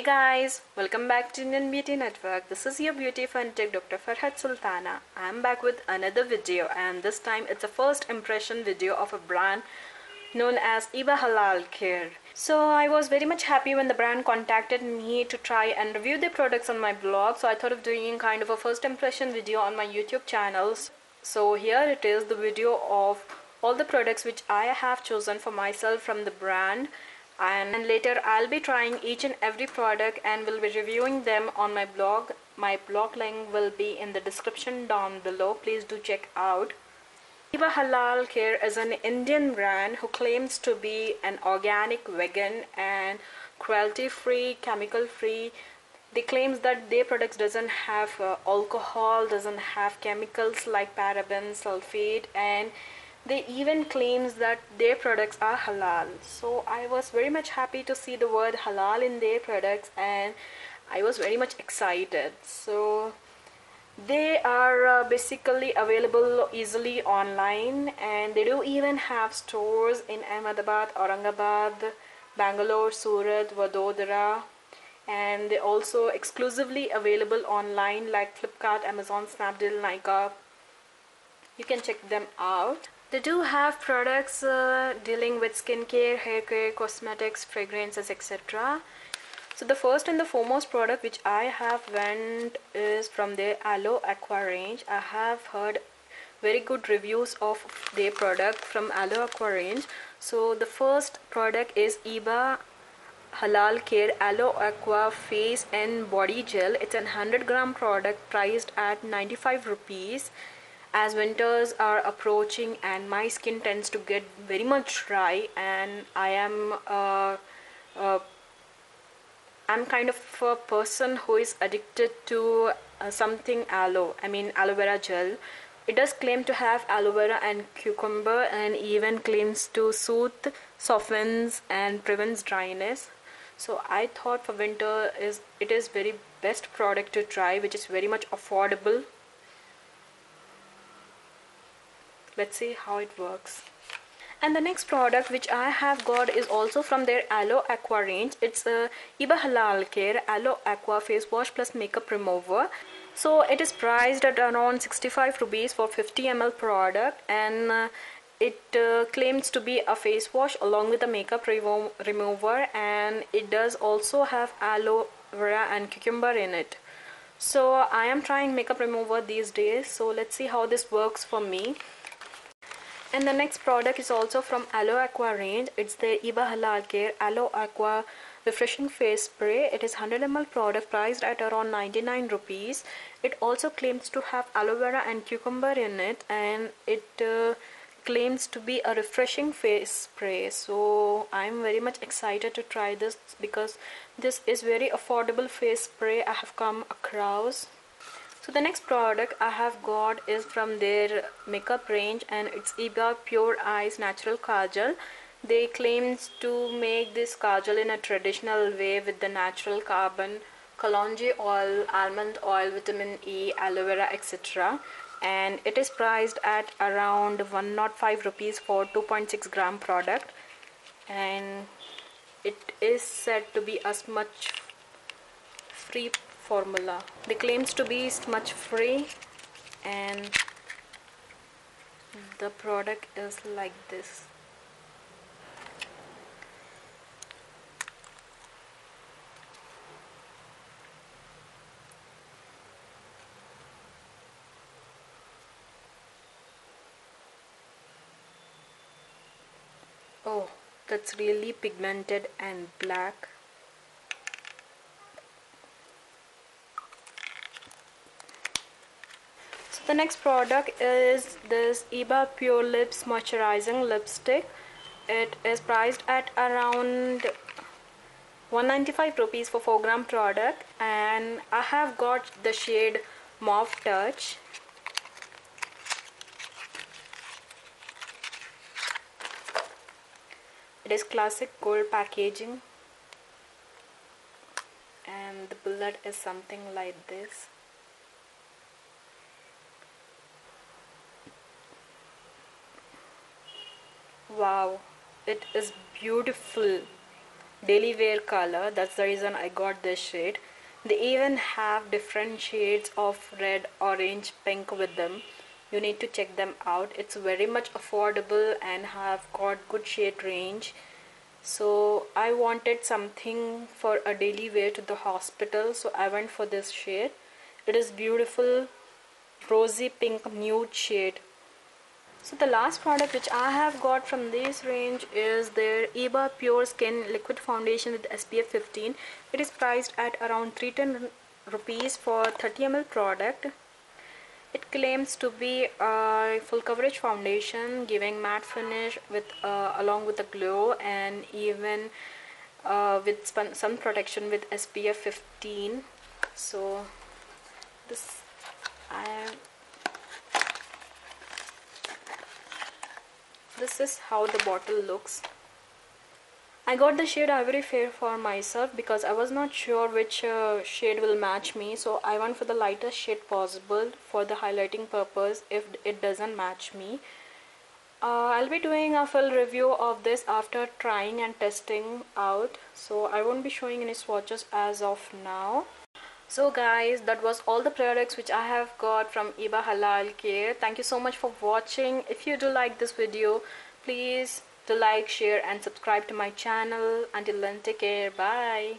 Hey guys, welcome back to Indian Beauty Network. This is your beauty fanatic Dr. Farhat Sultana. I'm back with another video and this time it's a first impression video of a brand known as Iba Halal Care. So I was very much happy when the brand contacted me to try and review their products on my blog. So I thought of doing kind of a first impression video on my YouTube channels. So here it is the video of all the products which I have chosen for myself from the brand and later I'll be trying each and every product and will be reviewing them on my blog. My blog link will be in the description down below. Please do check out. Iba Halal Care is an Indian brand who claims to be an organic vegan and cruelty free chemical free they claims that their products doesn't have uh, alcohol doesn't have chemicals like parabens sulfate and they even claims that their products are halal. So i was very much happy to see the word halal in their products and i was very much excited. So they are uh, basically available easily online and they do even have stores in ahmedabad aurangabad bangalore surat vadodara and they also exclusively available online like flipkart amazon snapdeal nykaa. You can check them out they do have products uh, dealing with skincare, hair care, cosmetics, fragrances, etc. So the first and the foremost product which I have went is from their Aloe Aqua range. I have heard very good reviews of their product from Aloe Aqua range. So the first product is Iba Halal Care Aloe Aqua Face and Body Gel. It's a 100 gram product priced at 95 rupees as winters are approaching and my skin tends to get very much dry and I am uh, uh, I'm kind of a person who is addicted to uh, something aloe I mean aloe vera gel. It does claim to have aloe vera and cucumber and even claims to soothe softens and prevents dryness. So I thought for winter is it is very best product to try which is very much affordable let's see how it works. And the next product which I have got is also from their Aloe Aqua range. It's a Iba Halal Care Aloe Aqua face wash plus makeup remover. So it is priced at around 65 rupees for 50 ml product and uh, it uh, claims to be a face wash along with a makeup remo remover and it does also have aloe vera and cucumber in it. So I am trying makeup remover these days. So let's see how this works for me and the next product is also from Aloe Aqua range. It's the Iba Halal Care Aloe Aqua refreshing face spray. It is 100 ml product priced at around 99 rupees. It also claims to have aloe vera and cucumber in it and it uh, claims to be a refreshing face spray. So i'm very much excited to try this because this is very affordable face spray. I have come across so the next product I have got is from their makeup range and it's Iba Pure Eyes Natural Kajal. They claims to make this kajal in a traditional way with the natural carbon kalonji oil almond oil vitamin e aloe vera etc and it is priced at around 105 rupees for 2.6 gram product. And it is said to be as much free formula. The claims to be much free and the product is like this. Oh that's really pigmented and black the next product is this Iba Pure Lips Moisturizing Lipstick. It is priced at around 195 rupees for 4 gram product and I have got the shade Mauve Touch. It is classic gold packaging and the bullet is something like this. Wow it is beautiful. Daily wear color that's the reason I got this shade. They even have different shades of red orange pink with them. You need to check them out. It's very much affordable and have got good shade range. So I wanted something for a daily wear to the hospital so I went for this shade. It is beautiful rosy pink nude shade so the last product which I have got from this range is their Iba Pure Skin Liquid Foundation with SPF 15. It is priced at around 310 rupees for 30 ml product. It claims to be a full coverage foundation giving matte finish with uh, along with a glow and even uh, with sun protection with SPF 15. So this I this is how the bottle looks. I got the shade Ivory Fair for myself because I was not sure which uh, shade will match me. So I went for the lightest shade possible for the highlighting purpose if it doesn't match me. Uh, I'll be doing a full review of this after trying and testing out. So I won't be showing any swatches as of now so guys that was all the products which I have got from Iba Halal Care. Thank you so much for watching. If you do like this video please do like share and subscribe to my channel. Until then take care. Bye